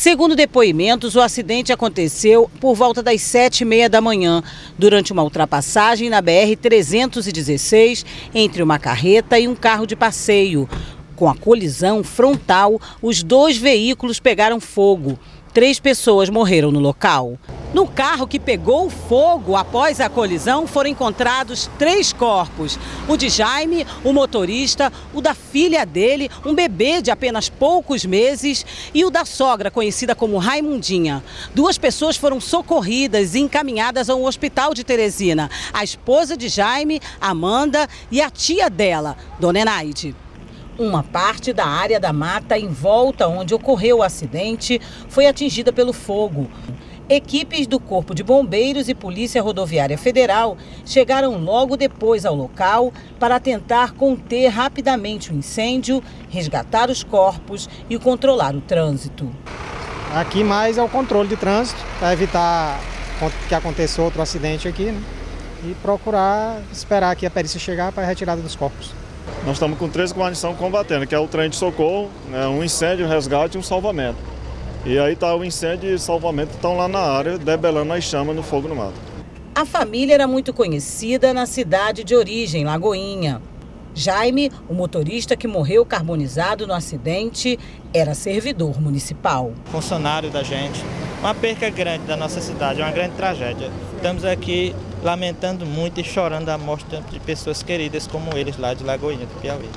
Segundo depoimentos, o acidente aconteceu por volta das sete e meia da manhã, durante uma ultrapassagem na BR-316, entre uma carreta e um carro de passeio. Com a colisão frontal, os dois veículos pegaram fogo. Três pessoas morreram no local. No carro que pegou fogo após a colisão foram encontrados três corpos: o de Jaime, o motorista, o da filha dele, um bebê de apenas poucos meses, e o da sogra, conhecida como Raimundinha. Duas pessoas foram socorridas e encaminhadas ao hospital de Teresina: a esposa de Jaime, Amanda, e a tia dela, Dona Enaide. Uma parte da área da mata em volta onde ocorreu o acidente foi atingida pelo fogo. Equipes do Corpo de Bombeiros e Polícia Rodoviária Federal chegaram logo depois ao local para tentar conter rapidamente o incêndio, resgatar os corpos e controlar o trânsito. Aqui mais é o controle de trânsito, para evitar que aconteça outro acidente aqui, né? E procurar esperar aqui a perícia chegar para a retirada dos corpos. Nós estamos com três guarnições combatendo, que é o trem de socorro, né, um incêndio, um resgate e um salvamento. E aí tá o incêndio e salvamento estão lá na área, debelando as chamas no fogo no mato. A família era muito conhecida na cidade de origem, Lagoinha. Jaime, o motorista que morreu carbonizado no acidente, era servidor municipal. Funcionário da gente. Uma perca grande da nossa cidade, uma grande tragédia. Estamos aqui lamentando muito e chorando a morte de pessoas queridas como eles lá de Lagoinha, do Piauí.